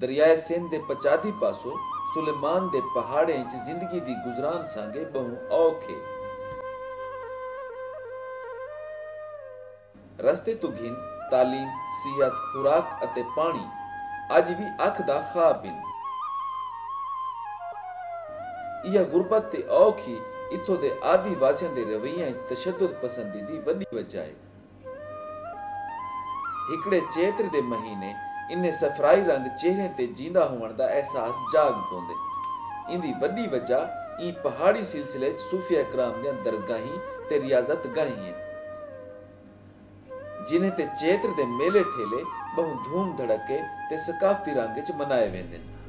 ਦਰਿਆਏ ਸਿੰਧ ਦੇ ਪਚਾਦੀ ਪਾਸੋਂ ਸੁਲੇਮਾਨ ਦੇ ਪਹਾੜੇ 'ਚ ਜ਼ਿੰਦਗੀ ਦੀ ਗੁਜ਼ਰਾਨ ਸੰਗੇ ਬਹੁ ਔਖੇ। ਰਸਤੇ ਤੋਂ ਘਿਨ, ਤਾਲੀਮ, ਸਿਹਤ, ਖੁਰਾਕ ਅਤੇ ਪਾਣੀ, ਅੱਜ ਵੀ ਅੱਖ ਦਾ ਖਾਬ ਹਨ। ਇਹ ਗੁਰਬਤ ਤੇ ਔਖੀ ਇਥੋਂ ਦੇ ਆਦੀ ਵਾਸੀਆਂ ਦੇ ਰਵਈਆਂ 'ਚ ਤਸ਼ੱਦਦ ਪਸੰਦੀ ਦੀ ਵੱਡੀ ਵਜ੍ਹਾ ਹੈ। ਇਕੜੇ ਚੇਤਰ ਦੇ ਮਹੀਨੇ ਇੰਨੇ ਸਫਰਾਈ ਰੰਗ ਚਿਹਰੇ ਤੇ ਜਿੰਦਾ ਹੋਣ ਦਾ ਅਹਿਸਾਸ ਜਾਗ ਪਾਉਂਦੇ। ਇੰਦੀ ਵੱਡੀ ਵਜ੍ਹਾ ਇਹ ਪਹਾੜੀ ਸਿਲਸਿਲੇ 'ਚ ਸੂਫੀਆ ਕਰਾਮ ਦੀਆਂ ਦਰਗਾਹੀ ਤੇ ਰਿਆਜ਼ਤ ਗਾਹੀਂ ਹੈ ਤੇ ਚੇਤਰ ਦੇ ਮੇਲੇ ਠੇਲੇ ਬਹੁ ਧੂਮ ਧੜਕੇ ਤੇ ਸਕਾਫਤੀ ਰੰਗ 'ਚ ਮਨਾਏ ਵੈਂਦੇ ਨੇ।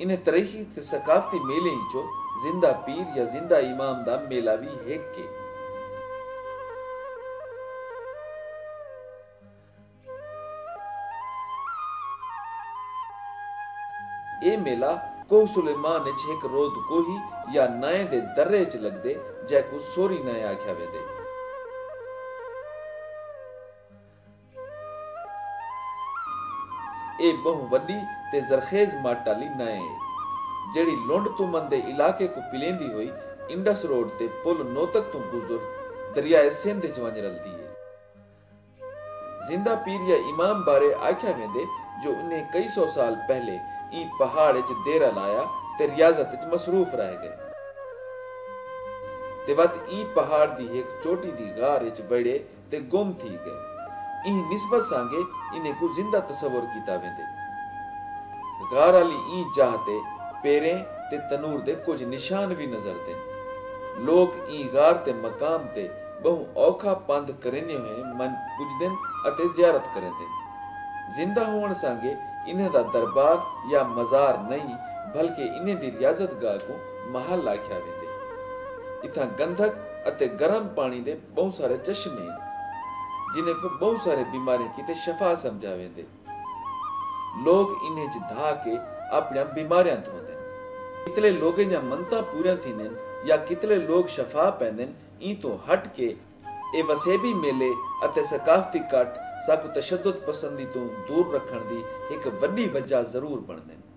ਇਨੇ ਤਰੀਖੀ ਤੇ ਸਕਾਫਤੀ ਮੇਲੇ ਚੋਂ ਜ਼ਿੰਦਾ ਪੀਰ ਜਾਂ ਜ਼ਿੰਦਾ ਇਮਾਮ ਦਾ ਮੇਲਾ ਵੀ ਹੈ ਇਹ ਮੇਲਾ ਕੋ ਸੁਲੇਮਾਨ ਚ ਇੱਕ ਰੋਦ ਕੋਹੀ ਜਾਂ ਨਏ ਦੇ ਦਰੇ ਚ ਲੱਗਦੇ ਜੈ ਕੋ ਸੋਰੀ ਨਏ ਆਖਿਆ ਵੇਦੇ ਇਹ ਬਹੁ ਵੱਡੀ ਤੇ ਜ਼ਰਖੇਜ਼ ਮਾਟਾਲੀ ਨਏ ਹੈ ਜਿਹੜੀ ਲੁੰਡ ਤੁਮਨ ਦੇ ਇਲਾਕੇ ਕੋ ਪਿਲੇਂਦੀ ਹੋਈ ਇੰਡਸ ਰੋਡ ਤੇ ਪੁਲ ਨੋਤਕ ਤੋਂ ਗੁਜ਼ਰ ਦਰਿਆਏ ਸਿੰਧ ਚ ਵੰਜ ਰਲਦੀ ਹੈ ਜ਼ਿੰਦਾ ਪੀਰ ਜਾਂ ਇਮਾਮ ਬਾਰੇ ਆਖਿਆ ਵੇਂਦੇ, ਜੋ ਉਹਨੇ ਕਈ ਸੌ ਸਾਲ ਪਹਿਲੇ ਇਹ ਪਹਾੜ ਵਿੱਚ ਡੇਰਾ ਲਾਇਆ ਤੇ ਰਿਆਜ਼ਤ ਵਿੱਚ ਮਸਰੂਫ ਰਹਿ ਗਏ। ਤੇ ਵਤ ਇਹ ਪਹਾੜ ਦੀ ਇੱਕ ਚੋਟੀ ਦੀ ਗਾਰ ਵਿੱਚ ਬੜੇ ਤੇ ਗੁੰਮ ਥੀ ਗਏ। ઈ નિસ્બત સાંગે ઇને કુ જિંદા તસવર ਕੀਤਾ વેંદે ਗਾਰ ਵਾਲੀ ਈ ਚਾਹਤੇ ਪੇਰੇ ਤੇ ਤਨੂਰ ਦੇ ਕੁਝ ਨਿਸ਼ਾਨ ਵੀ ਨਜ਼ਰ ਦੇ ਲੋਕ ਈ ਗਾਰ ਤੇ ਮਕਾਮ ਤੇ ਬਹੁ ਔਖਾ ਪੰਧ ਕਰਨੇ ਹੋਏ ਮਨ ਪੁੱਜਦਨ ਅਤੇ ਜ਼ਿਆਰਤ ਕਰਦੇ ਜ਼ਿੰਦਾ ਹੋਣ ਸੰਗੇ ਇਨ੍ਹਾਂ ਦਾ ਦਰਬਾਰ ਜਾਂ ਮਜ਼ਾਰ ਨਹੀਂ ਬਲਕਿ ਇਨ੍ਹਾਂ ਦੀ ਰਿਆਜ਼ਤ ਰਿਆਜ਼ਤਗਾਹ ਨੂੰ ਮਹਲ ਆਖਿਆ ਵੇਂਦੇ ਇਥਾਂ ਗੰਧਕ ਅਤੇ ਗਰਮ ਪਾਣੀ ਦੇ ਬਹੁਤ ਸਾਰੇ ਚਸ਼ਮੇ ਜਿਨੇ ਕੋ ਬਹੁਤ ਸਾਰੇ ਬਿਮਾਰੀ ਕੀਤੇ ਸ਼ਫਾ ਸਮਝਾਵੇਂਦੇ ਲੋਕ ਇन्हें ਚ ਕੇ ਆਪਣੀਆਂ ਬਿਮਾਰੀਆਂ ਧੋਂਦੇ ਕਿਤਲੇ ਲੋਕਾਂ ਦੀਆਂ ਮੰਨਤਾਂ ਪੂਰੀਆਂ ਥੀਂਦੇ ਜਾਂ ਕਿਤਲੇ ਲੋਕ ਸ਼ਫਾ ਪੈਂਦੇ ਇਹ ਤੋਂ ਹਟ ਕੇ ਇਹ ਵਸੇਬੀ ਮੇਲੇ ਅਤੇ ਸਕਾਫਤੀ ਕੱਟ ਸਾਕੂ ਤਸ਼ੱਦਦ ਪਸੰਦੀ ਤੋਂ ਦੂਰ ਰੱਖਣ ਦੀ ਇੱਕ ਵੱਡੀ ਵਜ੍ਹਾ ਜ਼ਰੂਰ ਬਣਦੇ ਨੇ